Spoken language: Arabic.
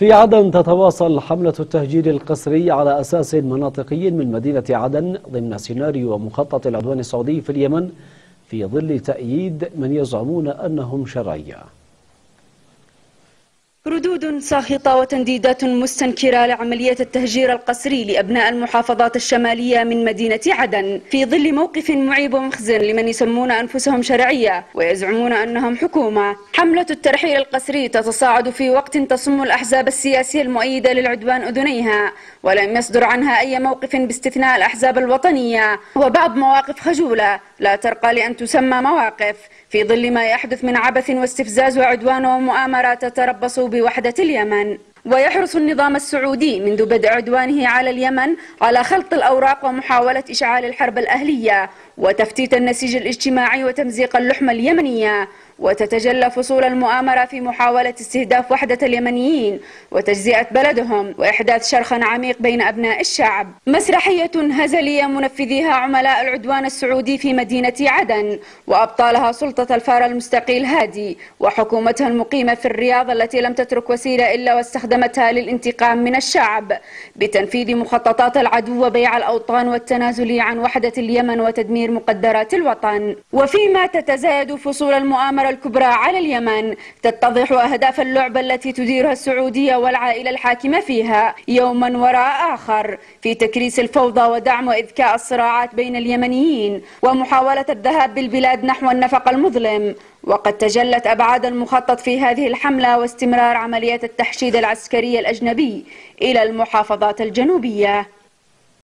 في عدن تتواصل حملة التهجير القسري على أساس مناطقي من مدينة عدن ضمن سيناريو ومخطط العدوان السعودي في اليمن في ظل تأييد من يزعمون أنهم شرعية. ردود ساخطة وتنديدات مستنكرة لعملية التهجير القسري لأبناء المحافظات الشمالية من مدينة عدن في ظل موقف معيب ومخزن لمن يسمون أنفسهم شرعية ويزعمون أنهم حكومة. حملة الترحيل القسري تتصاعد في وقت تصم الأحزاب السياسية المؤيدة للعدوان أذنيها ولم يصدر عنها أي موقف باستثناء الأحزاب الوطنية. وبعض مواقف خجولة لا ترقى لأن تسمى مواقف. في ظل ما يحدث من عبث واستفزاز وعدوان ومؤامرات تتربص بوحدة اليمن. ويحرص النظام السعودي منذ بدء عدوانه على اليمن على خلط الأوراق ومحاولة إشعال الحرب الأهلية وتفتيت النسيج الاجتماعي وتمزيق اللحمة اليمنية. وتتجلى فصول المؤامرة في محاولة استهداف وحدة اليمنيين وتجزئة بلدهم وإحداث شرخ عميق بين أبناء الشعب. مسرحية هزلية منفذيها عملاء العدوان السعودي في مدينة عدن وأبطالها سلطة الفار المستقيل هادي وحكومتها المقيمة في الرياض التي لم تترك وسيلة إلا واستخدمتها للانتقام من الشعب بتنفيذ مخططات العدو وبيع الأوطان والتنازل عن وحدة اليمن وتدمير مقدرات الوطن. وفيما تتزايد فصول المؤامرة الكبرى على اليمن. تتضح أهداف اللعبة التي تديرها السعودية والعائلة الحاكمة فيها. يوما وراء آخر. في تكريس الفوضى ودعم وإذكاء الصراعات بين اليمنيين ومحاولة الذهاب بالبلاد نحو النفق المظلم. وقد تجلت أبعاد المخطط في هذه الحملة واستمرار عمليات التحشيد العسكري الأجنبي إلى المحافظات الجنوبية.